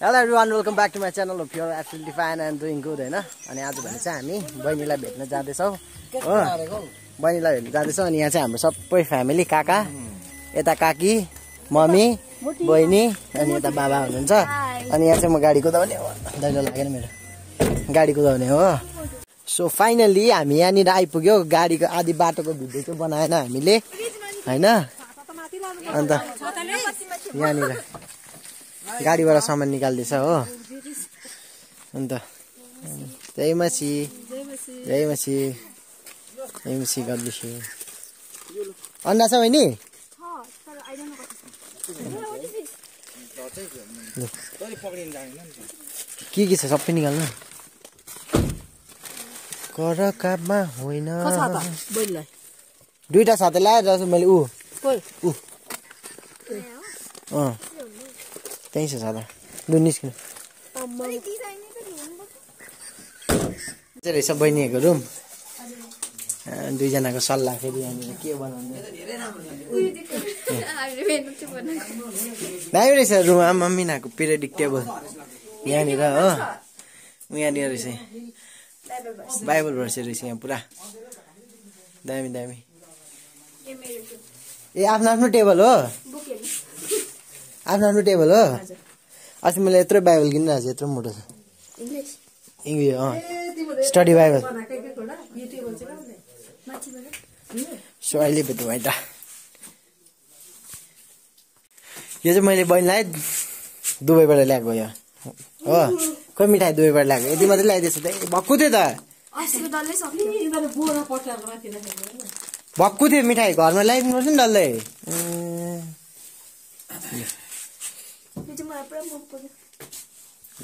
Hello everyone welcome back to my channel of pure absolutely fine and doing good होइन? अनि आज भने चाहिँ हामी बहिनीलाई भेट्न जाँदैछौँ। हो। बहिनीलाई भेट्न जाँदैछौँ अनि यहाँ चाहिँ हाम्रो सबै फ्यामिली काका यता काकी मम्मी बहिनी अनि यता बाबा हुनुहुन्छ। अनि यहाँ चाहिँ म गाडी कुदाउने हो। दैलो लागेन मेरो। गाडी कुदाउने हो। सो फाइनली हामी यहाँनिर आइपुग्यो। गाडीको आधी बाटोको भिडियो चाहिँ बनाएन हामीले। होइन? अन्त यहाँनिर। गाडीबाट सामान निकाल्दैछ हो। अन्त जय मसी। जय मसी। जय मसी गर्दैछु। अन्डा छ बहिनी? के के छ? सबै निकाल्नु। कर कापमा होइन। दुइटा साथै जस्तो मैले ऊ। ऊ। अँ। त्यहीँ छ सादा लु निस्किनु। रहेछ बहिनीहरूको रुम दुईजनाको सल्लाह फेरि यहाँनिर के बनाउने। दामी रहेछ रुम आमा मिनाको पिरियडिक टेबल यहाँनिर हो। यहाँनिर रहेछ। बाइबल भर्स रहेछ यहाँ पुरा। दामी दामी। ए आफ्नो आफ्नो टेबल हो? आफ्नो आफ्नो टेबल हो? अस्ति मैले यत्रो बाइबल किनिरहेको छु यत्रो मोटो छ। इङ्ग्लिस। अँ। Study Bible. सो अहिले भेटौँ है त। यो चाहिँ मैले बहिनीलाई दुबईबाट ल्याएको यो हो। खोइ मिठाई दुबईबाट ल्याएको। यति मात्रै ल्याइदिएछ त। भक्कु थियो त। भक्कु थियो मिठाई। घरमा ल्याइदिनुपर्छ नि डल्लै।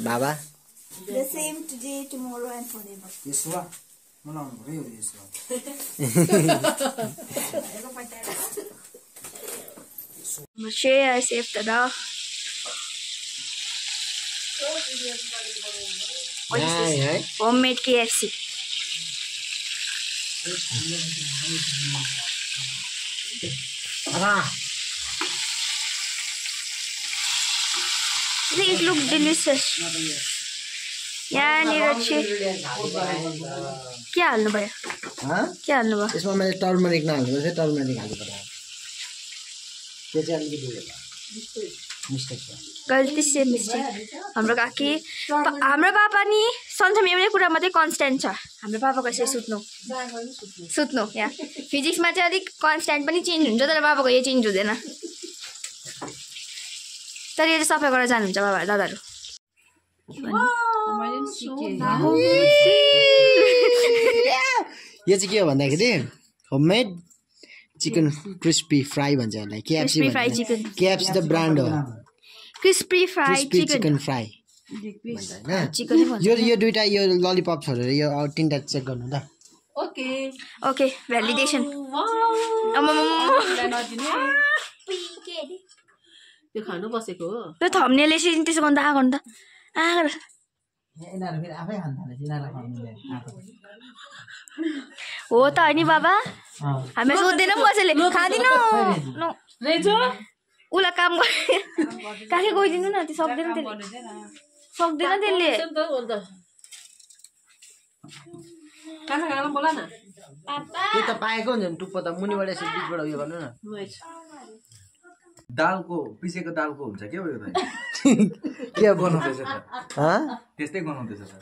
बाबा the same today tomorrow and forever yesuwa muna ngure yo yesuwa मुझे ऐसे इब्तदा homemade KFC हाँ These look delicious. यहाँनिर चाहिँ के हाल्नु भयो हँ? के हाल्नु भयो यसमा मैले टर्मरिक नहाल्नु चाहिँ टर्मरिक हाल्नु पर्यो त्यो चाहिँ अलिकति गल्ती से मिस्टेक हाम्रो काकी हाम्रो पापा नि सन्चमा एउटै कुरा मात्रै कन्सट्यान्ट छ हाम्रो पापाको यसरी सुत्नु सुत्नु यहाँ फिजिक्समा चाहिँ अलिक कन्सट्यान्ट पनि चेन्ज हुन्छ तर बाबाको यो चेन्ज हुँदैन चाहिँ सफा गरेर जानुहुन्छ बाबा दादाहरू। यो चाहिँ के हो भन्दाखेरि होममेड चिकन क्रिस्पी फ्राई भन्छ यसलाई केएफसी. केएफसी त ब्रान्ड हो। Crispy fry crispy chicken fry यो यो दुइटा यो ललिपप छोडेर यो तिनवटा चेक गर्नु त ओके भ्यालिडेसन त्यो खानु बसेको हो। त्यो थम्नेले चाहिँ त्यसो गर्नु त। हो त होइन बाबा। हामी सोध्दैन कसैले। खाँदिनँ। उसलाई काम काकै गइदिनु न त्यो सक्दैन त्यसले। सक्दैन त्यसले। त अन्त। खाना खाना बोला न। त्यो त पाएको हुन्छ नि टुप्पो त मुनिबाट यसो बिचबाट उयो गर्नु न। दालको पिसेको दालको हुन्छ क्या उयो त के अब गनाउँदैछ त हँ? त्यस्तै गनाउँदैछ त।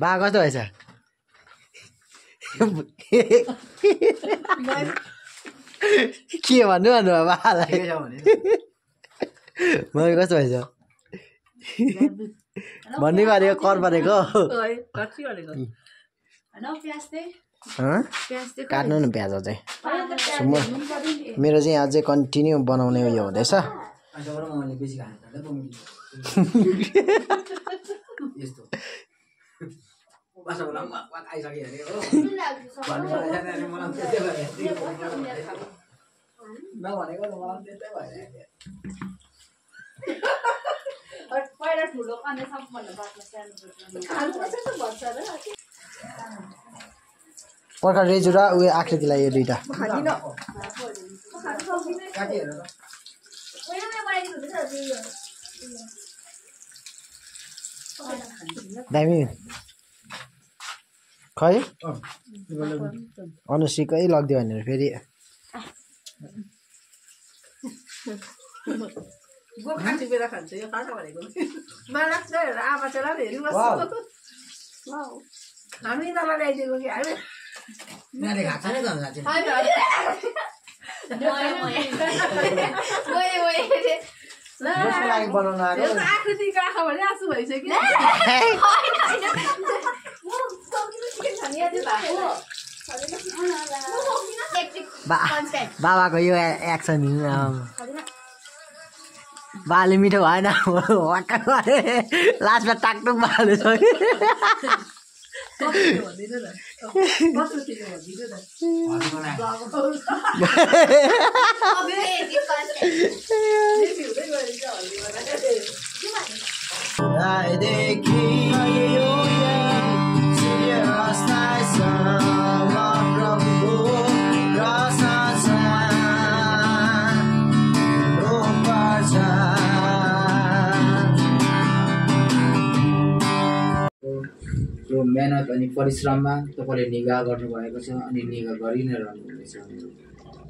बा कस्तो भएछ? के भन्नु भन्नु भयो बालाई मलाई कस्तो भएछ? भन्नै परेको कर परेको? काट्नु न प्याज अझै। म मेरो चाहिँ अझै कन्टिन्यू बनाउने उयो हुँदैछ। पहिला ठुलो खाने सबभन्दा बादमा सानो खानुपर्छ त भन्छ र पर्खर रेजु र उयो आकृतिलाई यो दुइटा दामी। खै? अनुश्रीकै लगिदियो भनेर फेरि। आमा चाहिँ हेरि बस्छ जसको लागि बनाउनु आएको यो त आकृतिको आँखा भने आँसु भइसक्यो बा बाबाको यो एक्सन बाले मिठो भएन लास्टमा टाकटुक बाले छ バスでは見るな。バスでは見るな。バスでは見るな。バスでは見るな。त्यो मेहनत अनि परिश्रममा तपाईँले निगाह गर्नुभएको छ अनि निगाह गरि नै रहनुहुनेछ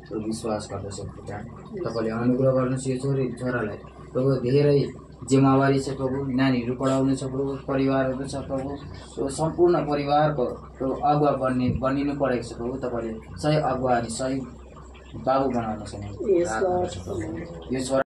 त्यो विश्वास गर्दछु खुट्टा तपाईँले अनुग्रह गर्नुहोस् यो छोरी छोरालाई। प्रभु धेरै जिम्मेवारी छ प्रभु। नानीहरू पढाउनु छ प्रभु परिवारहरू छ प्रभु। त्यो सम्पूर्ण परिवारको त्यो अगुवा बन्ने बनिनु परेको छ प्रभु। तपाईँले सही अगुवा अनि सही बाबु बनाउनु छ। यो छोरा